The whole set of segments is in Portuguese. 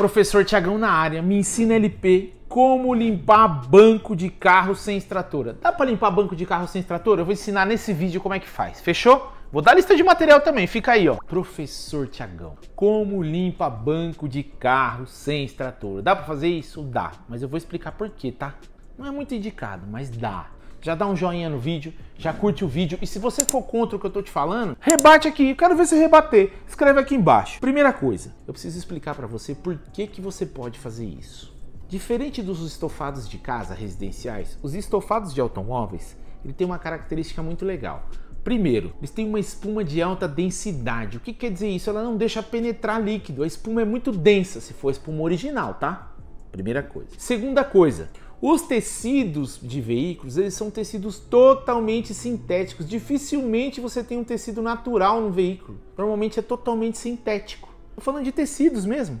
Professor Tiagão na área, me ensina LP como limpar banco de carro sem extratora. Dá para limpar banco de carro sem extratora? Eu vou ensinar nesse vídeo como é que faz. Fechou? Vou dar lista de material também, fica aí, ó. Professor Tiagão, como limpa banco de carro sem extratora? Dá para fazer isso? Dá, mas eu vou explicar por quê, tá? Não é muito indicado, mas dá já dá um joinha no vídeo, já curte o vídeo e se você for contra o que eu tô te falando, rebate aqui, eu quero ver você rebater. Escreve aqui embaixo. Primeira coisa, eu preciso explicar para você por que que você pode fazer isso. Diferente dos estofados de casa residenciais, os estofados de automóveis, ele tem uma característica muito legal. Primeiro, eles têm uma espuma de alta densidade. O que quer dizer isso? Ela não deixa penetrar líquido. A espuma é muito densa, se for espuma original, tá? Primeira coisa. Segunda coisa, os tecidos de veículos, eles são tecidos totalmente sintéticos. Dificilmente você tem um tecido natural no veículo. Normalmente é totalmente sintético. Estou falando de tecidos mesmo,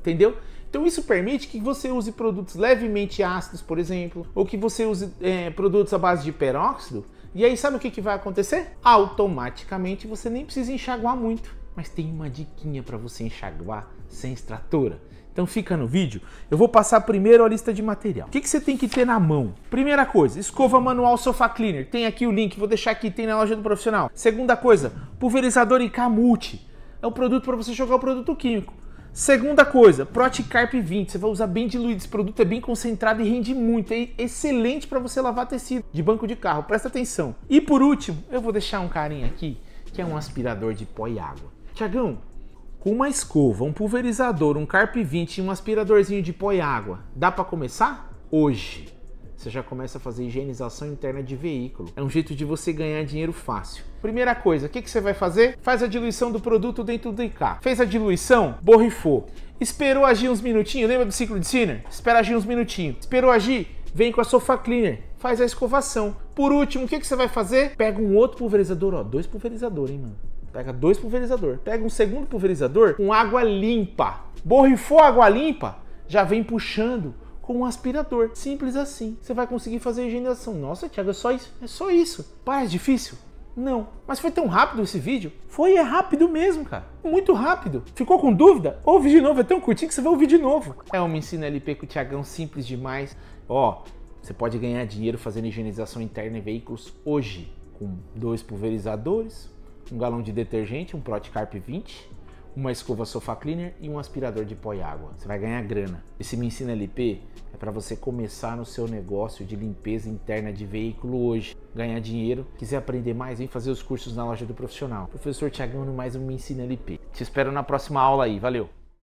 entendeu? Então isso permite que você use produtos levemente ácidos, por exemplo, ou que você use é, produtos à base de peróxido. E aí sabe o que, que vai acontecer? Automaticamente você nem precisa enxaguar muito. Mas tem uma diquinha para você enxaguar sem extratora. Então fica no vídeo. Eu vou passar primeiro a lista de material. O que, que você tem que ter na mão? Primeira coisa, escova manual Sofa Cleaner. Tem aqui o link, vou deixar aqui, tem na loja do profissional. Segunda coisa, pulverizador em Camute. É um produto para você jogar o produto químico. Segunda coisa, Proticarp 20. Você vai usar bem diluído. Esse produto é bem concentrado e rende muito. É excelente para você lavar tecido de banco de carro. Presta atenção. E por último, eu vou deixar um carinha aqui, que é um aspirador de pó e água. Tiagão, com uma escova, um pulverizador, um Carp 20 e um aspiradorzinho de pó e água, dá para começar? Hoje. Você já começa a fazer higienização interna de veículo. É um jeito de você ganhar dinheiro fácil. Primeira coisa, o que, que você vai fazer? Faz a diluição do produto dentro do IK. Fez a diluição? Borrifou. Esperou agir uns minutinhos, lembra do ciclo de Sinner? Espera agir uns minutinhos. Esperou agir? Vem com a Sofa Cleaner, faz a escovação. Por último, o que, que você vai fazer? Pega um outro pulverizador, ó, dois pulverizadores, hein, mano. Pega dois pulverizador. Pega um segundo pulverizador com água limpa. Borrifou água limpa, já vem puxando com um aspirador. Simples assim. Você vai conseguir fazer a higienização. Nossa, Thiago, é só isso? É só isso. Pá, é difícil? Não. Mas foi tão rápido esse vídeo? Foi, é rápido mesmo, cara. Muito rápido. Ficou com dúvida? Ouve de novo, é tão curtinho que você vai ouvir de novo. É uma ensina LP com o Thiagão simples demais. Ó, você pode ganhar dinheiro fazendo higienização interna em veículos hoje com dois pulverizadores, um galão de detergente, um Proticarp 20, uma escova Sofa Cleaner e um aspirador de pó e água. Você vai ganhar grana. Esse Me Ensina LP é para você começar no seu negócio de limpeza interna de veículo hoje, ganhar dinheiro. Quiser aprender mais, vem fazer os cursos na loja do profissional. Professor Tiagão, mais um Me Ensina LP. Te espero na próxima aula aí. Valeu!